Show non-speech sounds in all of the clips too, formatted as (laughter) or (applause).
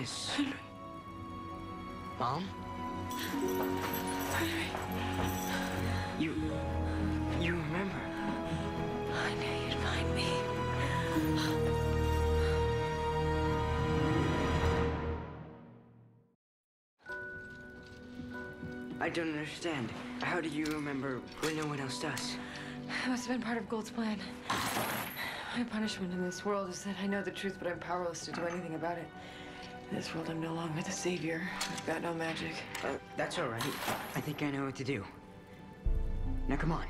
is. Mom? You. You remember? I knew you'd find me. I don't understand. How do you remember when no one else does? It must have been part of Gold's plan. My punishment in this world is that I know the truth, but I'm powerless to do anything about it. In this world, I'm no longer the savior. I've got no magic. Uh, that's all right. I think I know what to do. Now come on.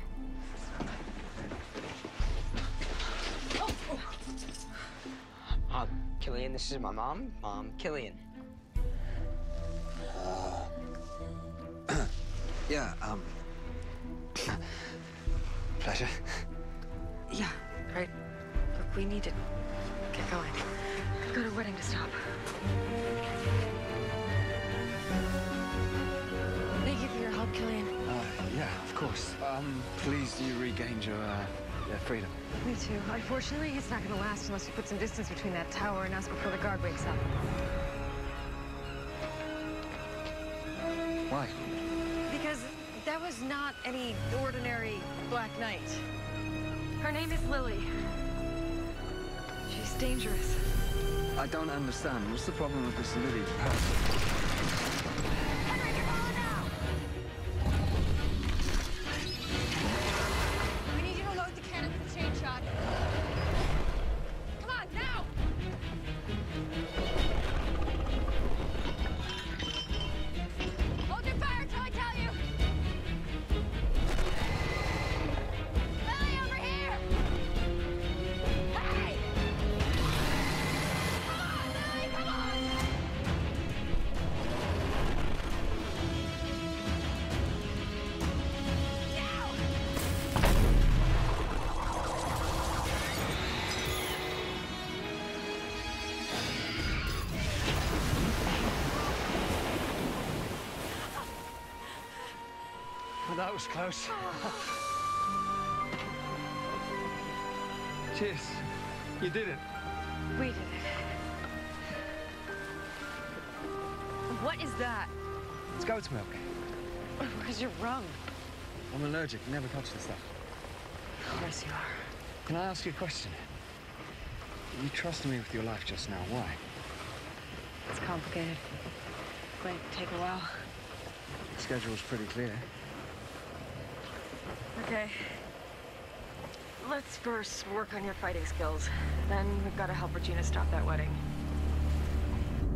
Uh, Killian, this is my mom. Mom, Killian. Uh, (coughs) Yeah, um. (coughs) Pleasure. Yeah, right. Look, we need to get going. I've got a wedding to stop. Thank you for your help, Killian. Uh, yeah, of course. Um, pleased you regained your, uh, your freedom. Me too. Unfortunately, it's not gonna last unless we put some distance between that tower and us before the guard wakes up. Why? Because that was not any ordinary Black Knight. Her name is Lily. She's dangerous. I don't understand. What's the problem with this Lily person? That was close. Cheers. You did it. We did it. What is that? It's goat's milk. Because you're wrong. I'm allergic. Never touch this stuff. Of course you are. Can I ask you a question? You trusted me with your life just now. Why? It's complicated. Going to take a while. The schedule's pretty clear. Okay. Let's first work on your fighting skills. Then we've got to help Regina stop that wedding.